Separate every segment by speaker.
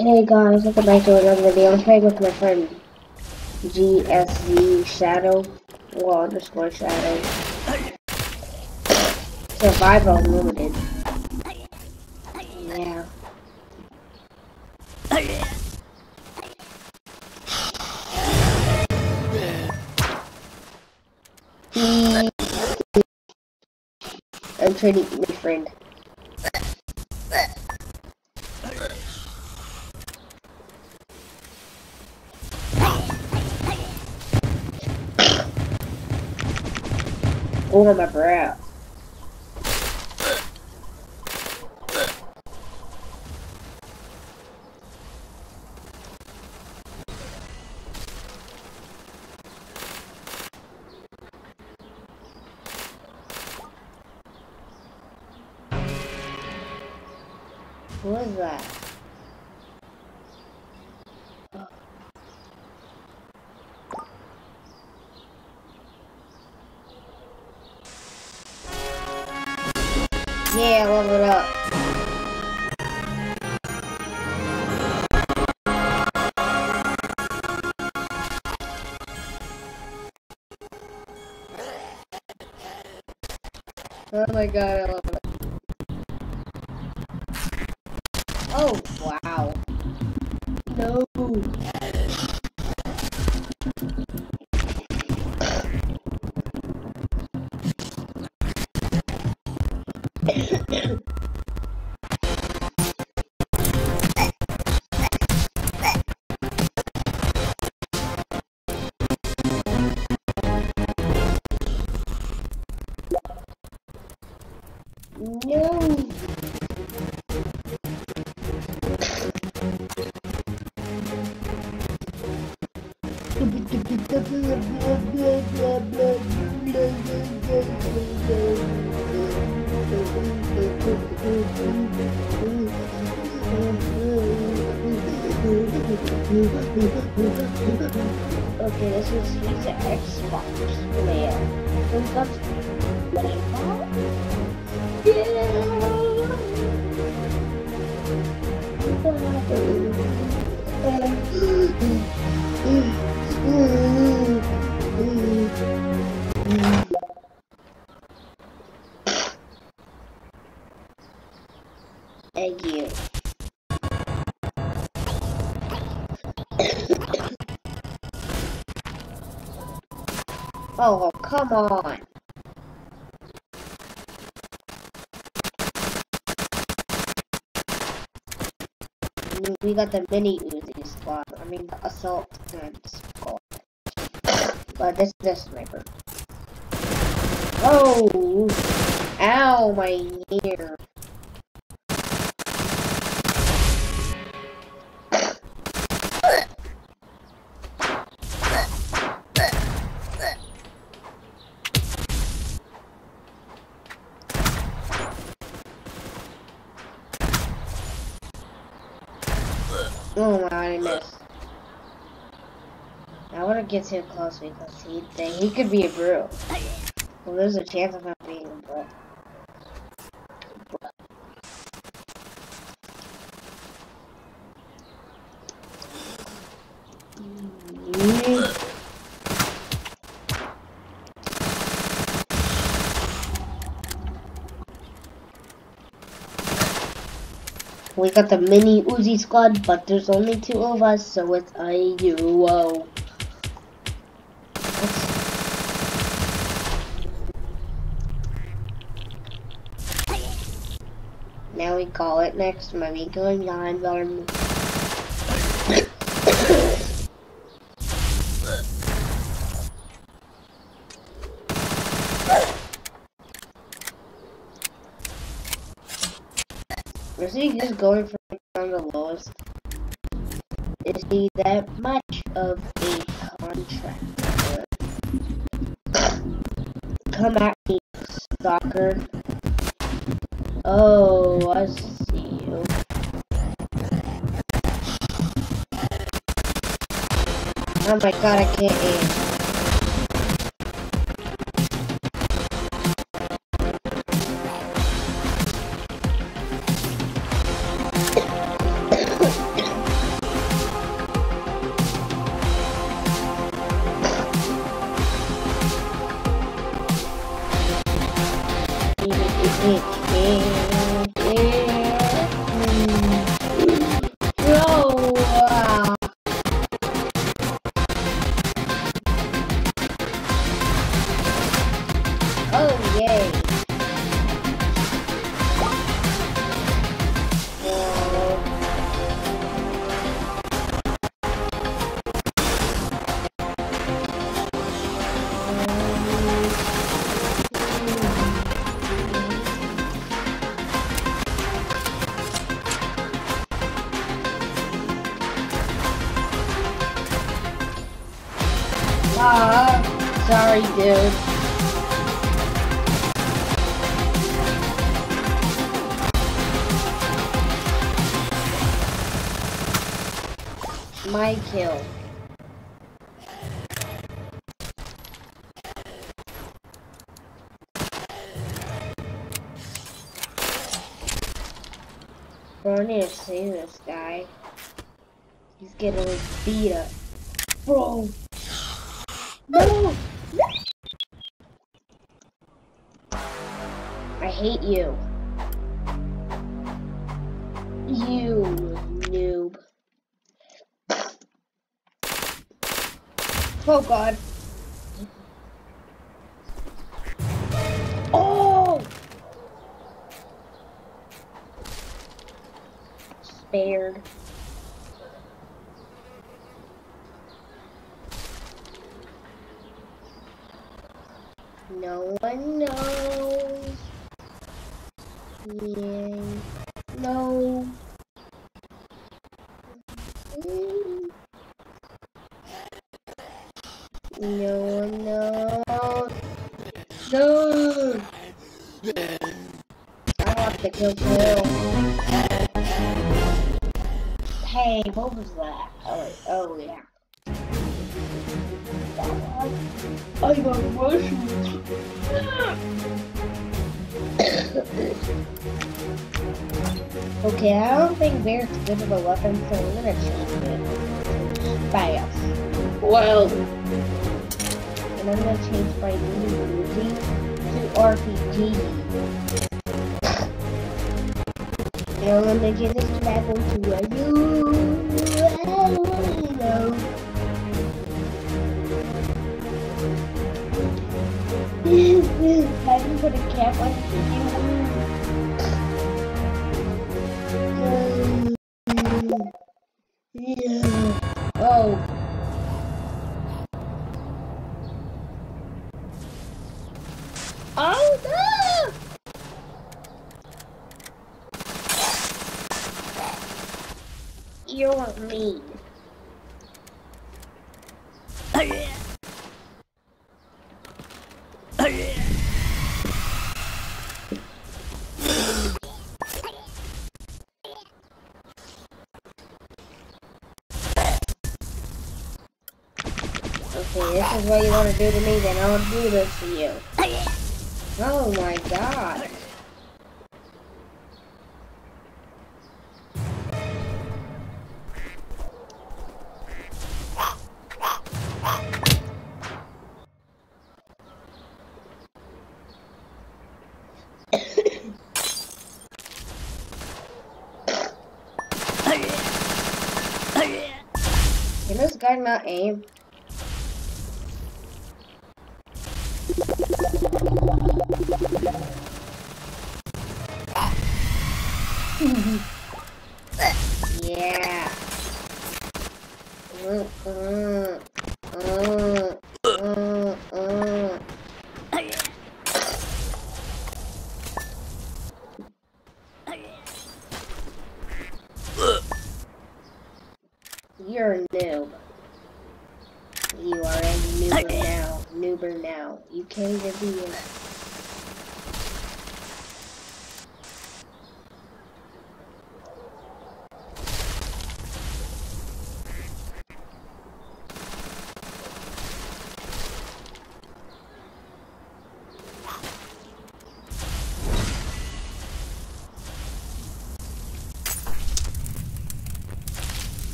Speaker 1: Hey guys, welcome back to another video. I'm playing with my friend JSz Shadow, well underscore Shadow. Survival Unlimited. Yeah. I'm eat my friend. My breath. Who Yeah, level up. Oh my god, No. Okay, Xbox player. We've got Thank you. Oh, come on. We got the mini Uzi squad. I mean, the assault gun squad. But this is the sniper. Oh! Ow, my ear. Oh my god, I missed. I wouldn't get too close because he he could be a brew. Well, there's a chance of him being a brew. We got the mini Uzi squad, but there's only two of us, so it's a duo. Now we call it next movie going on just going for on the lowest? Is he that much of a contractor? Come at me, stalker. Oh, I see you. Oh my god, I can't aim. Ah, sorry, dude. My kill. Bro, I need to save this guy. He's getting beat up. Bro. No! I hate you. You noob. Oh god. Oh! Spared. No one knows. Yeah. No. No one. No. I want to kill kill. Hey, what was that? Oh, oh yeah. I got a mushrooms. okay, I don't think bear's good of a weapon, so I'm gonna change it. Fast.
Speaker 2: Well,
Speaker 1: And I'm gonna change my new to RPG. And I'm gonna give this level to a you. know. Have you put a cap on You're mean. Okay, this is what you want to do to me, then I'll do this to you. Oh my god. Guy not aim?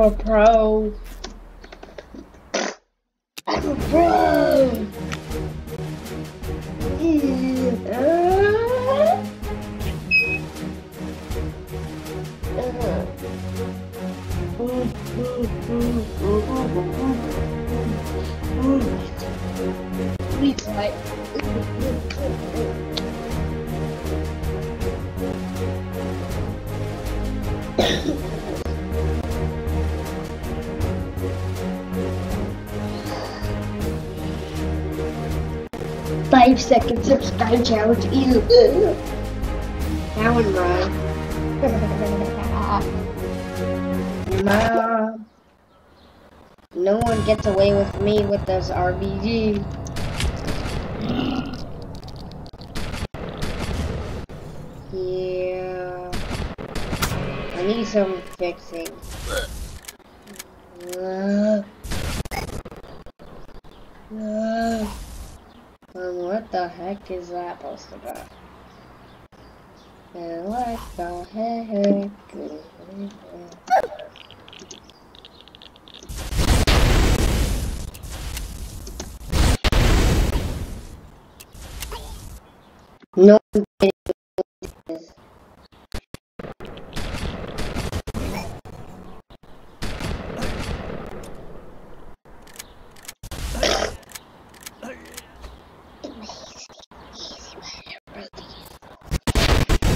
Speaker 1: A pro. I'm a pro. Please, like. Second subscribe challenge. Ew. That one. Mom. No one gets away with me with this RPG. Yeah. I need some fixing. Uh, uh, um, what the heck is that to be? And what the heck? No one can do this.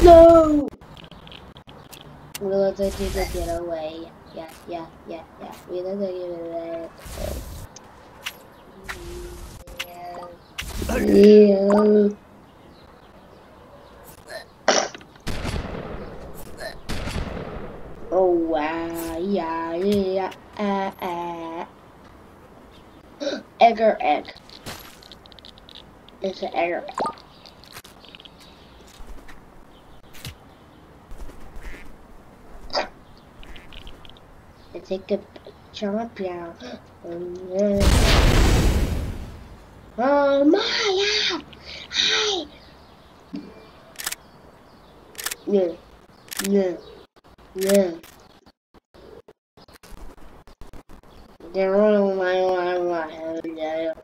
Speaker 1: No! We let the people get away. Yeah, yeah, yeah, yeah. We let the get away. Yeah. Oh wow, yeah, yeah, uh, uh. Egg or egg? It's an egg or egg. I take a down. Oh my god! Hi! Yeah, yeah. Yeah. They're all my my yeah.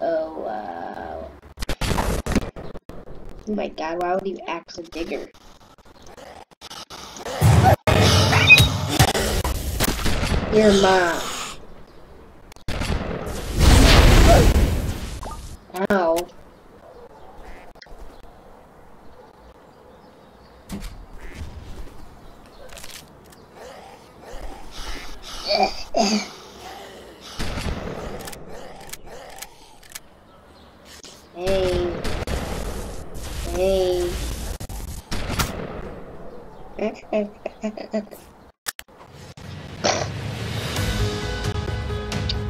Speaker 1: Oh wow. Oh my god, why would you axe a digger? Your mom. Ow. Hey.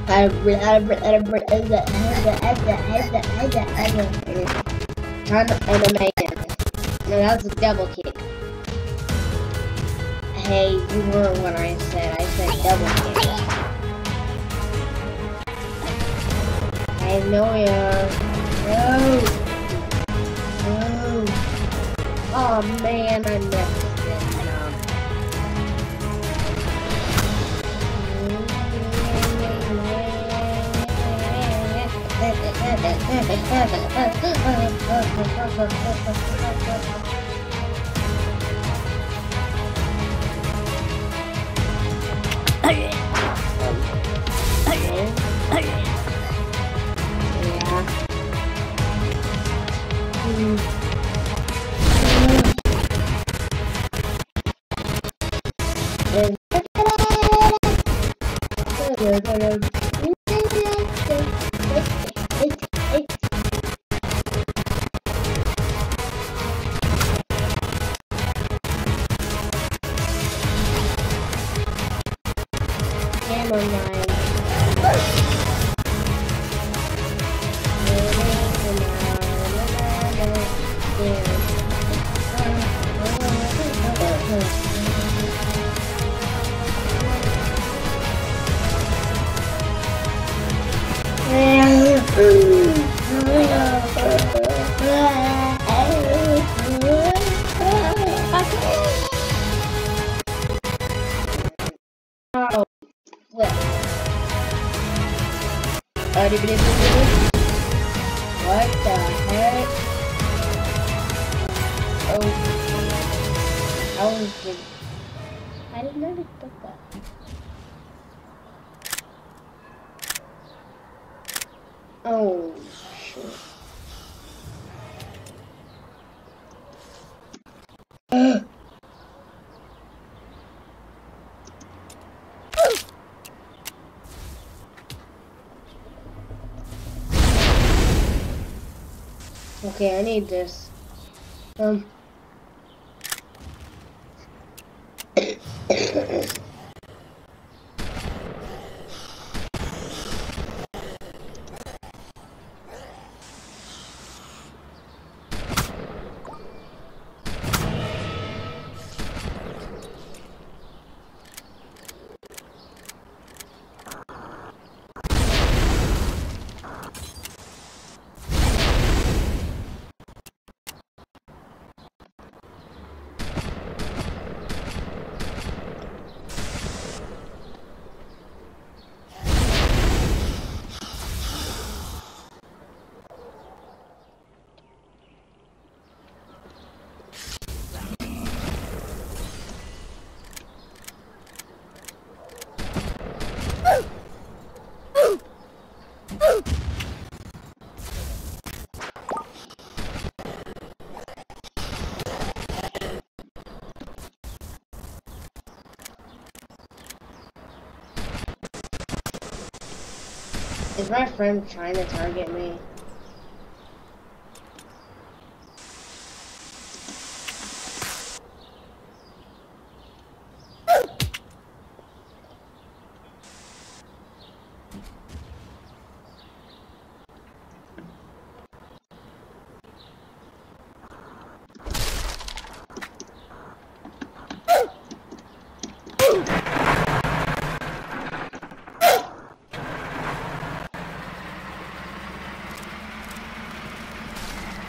Speaker 1: Hey. Kind of animated. No, that was a double kick. Hey, you were what I said. I said double kick. I know ya. No. No. Oh man, I missed Yeah. Camera Oh, shit. okay, I need this. Um. Is my friend trying to target me?